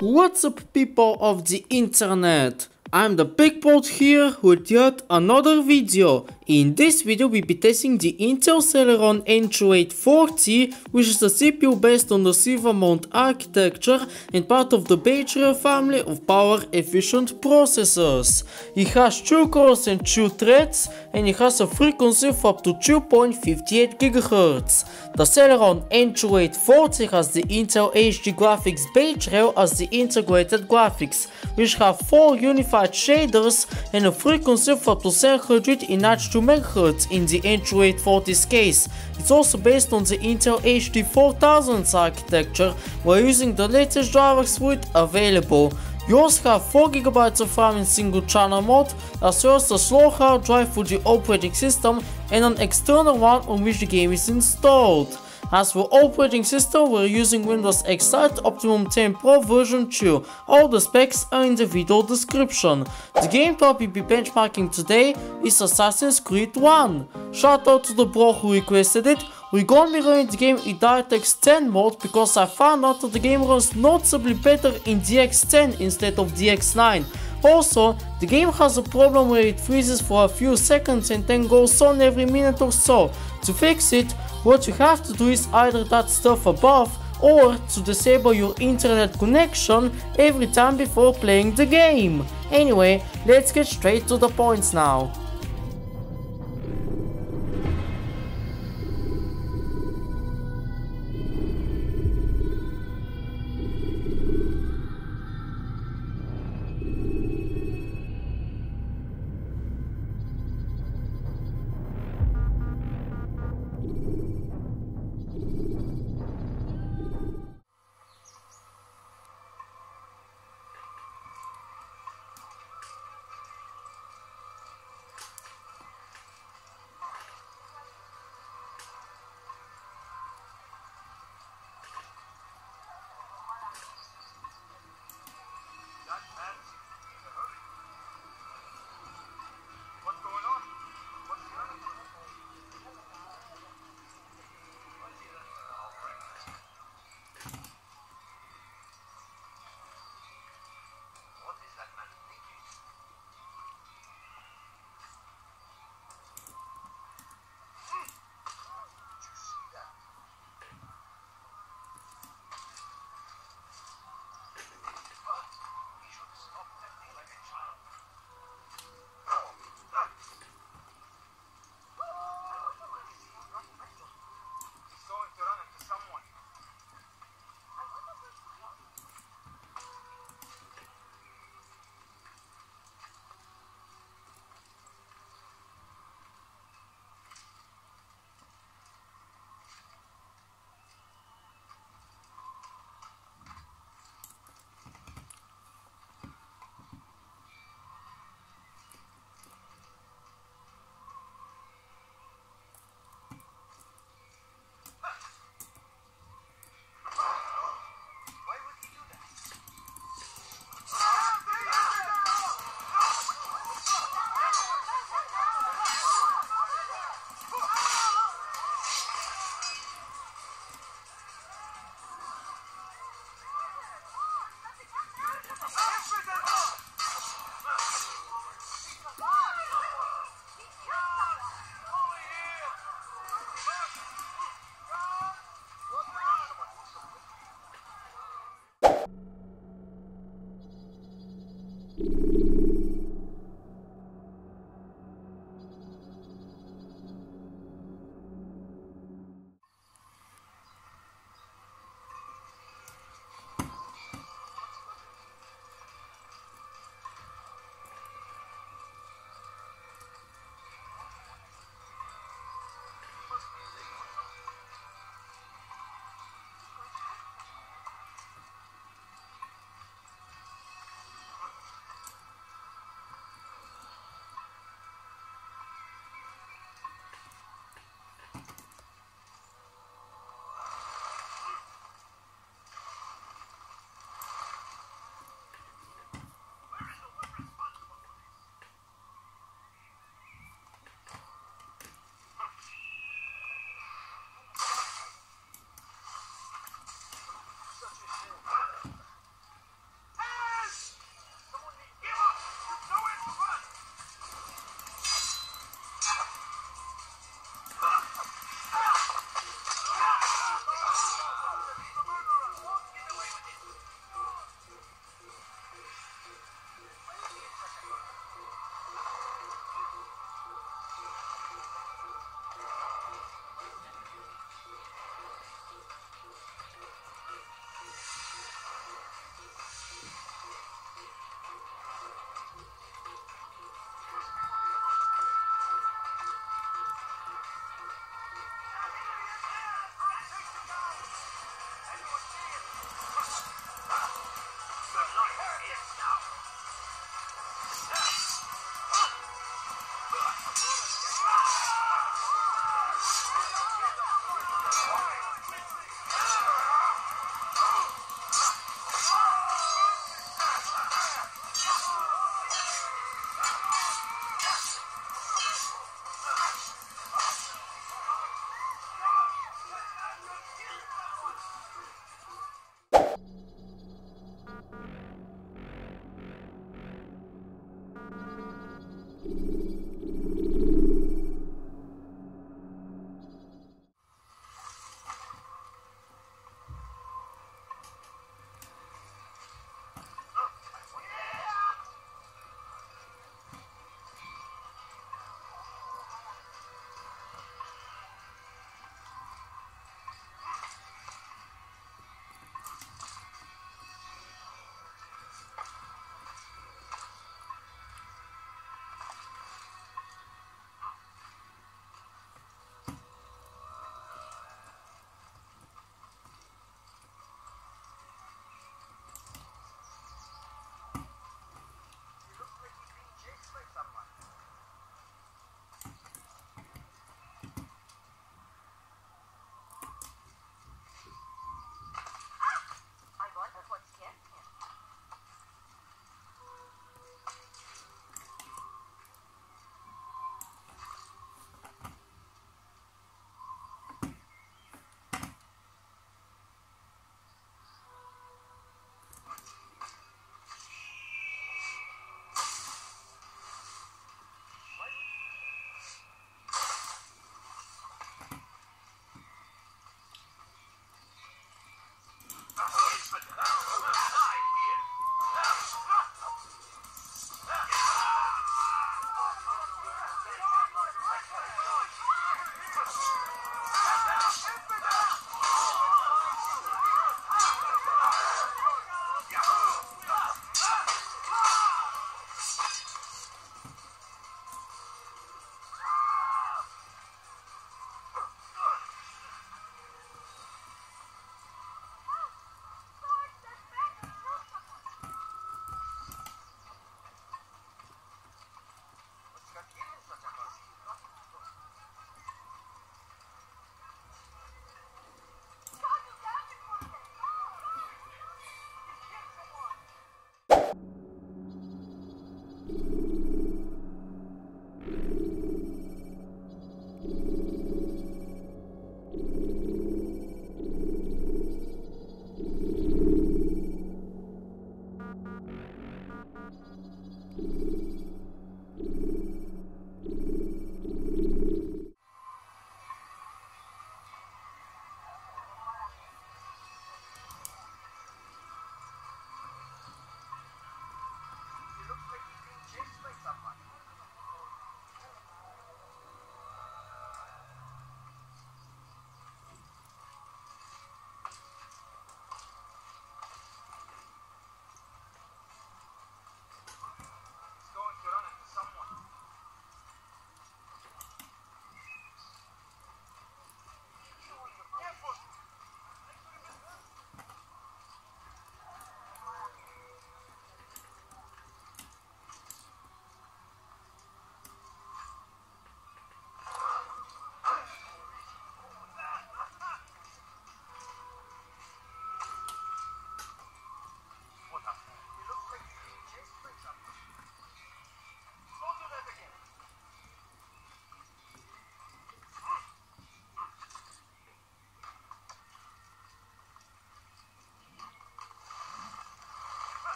What's up people of the internet? I'm the Big here with yet another video. In this video we'll be testing the Intel Celeron N2840 which is a CPU based on the Silvermont architecture and part of the Bay Trail family of power efficient processors. It has 2 cores and 2 threads and it has a frequency of up to 2.58 GHz. The Celeron N2840 has the Intel HD Graphics Rail as the integrated graphics which have 4 unified shaders and a frequency of up to 792 MHz in the N2840's case. It's also based on the Intel HD 4000's architecture while using the latest driver suite available. You also have 4GB of RAM in single channel mode, as well as a slow hard drive for the operating system and an external one on which the game is installed. As for operating system, we're using Windows X-Lite Optimum 10 Pro version 2. All the specs are in the video description. The game we'll be benchmarking today is Assassin's Creed 1. Shout out to the bro who requested it. We're gonna be running the game in DirectX 10 mode because I found out that the game runs noticeably better in DX10 instead of DX9. Also, the game has a problem where it freezes for a few seconds and then goes on every minute or so. To fix it, what you have to do is either that stuff above or to disable your internet connection every time before playing the game. Anyway, let's get straight to the points now. you